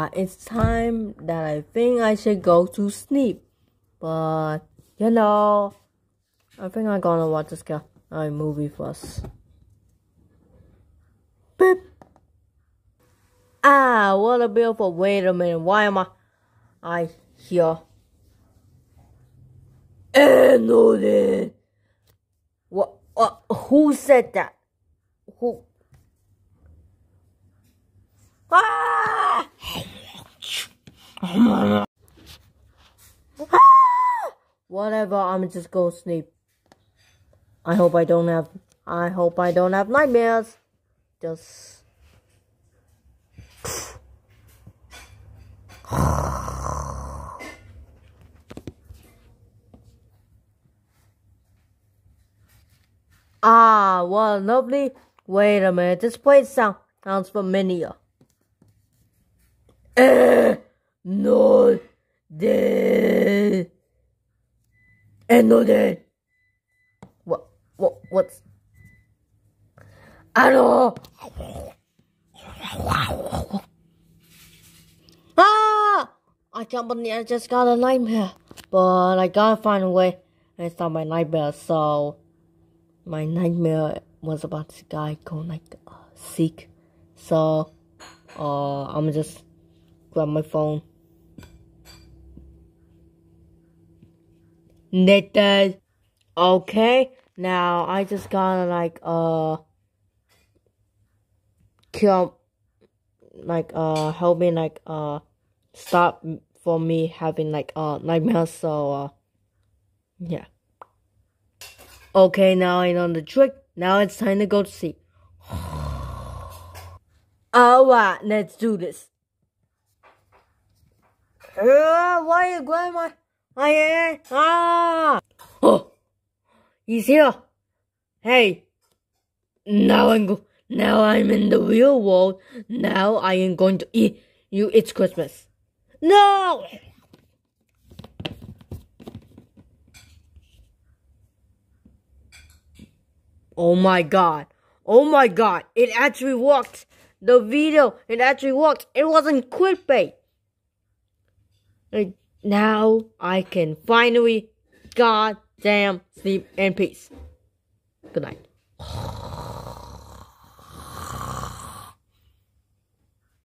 yeah, it's time that I think I should go to sleep. But, you know, I think I'm gonna watch this guy a movie first. Beep. Ah, what a beautiful. Wait a minute. Why am I, I here? Anodin. What, what? Who said that? Who? Ah! Whatever, I'm just go sleep. I hope I don't have I hope I don't have nightmares. Just Ah, what lovely. Wait a minute, this place sound, sounds familiar. No, de, no, de. What, what, what's, I don't Ah! I can't believe I just got a nightmare. But I gotta find a way to stop my nightmare, so my nightmare was about this guy going like uh, sick. So uh, I'm just grab my phone. Naked. Okay, now I just gotta like uh kill like uh help me like uh stop for me having like uh nightmares. So uh yeah. Okay, now I know the trick. Now it's time to go to sleep. Alright, let's do this. Uh, why you grab my, my? Ah! Oh, he's here. Hey, now I'm go. Now I'm in the real world. Now I am going to eat you. It's Christmas. No! Oh my god. Oh my god. It actually worked. The video, it actually worked. It wasn't clickbait. Now I can finally goddamn sleep in peace. Good night.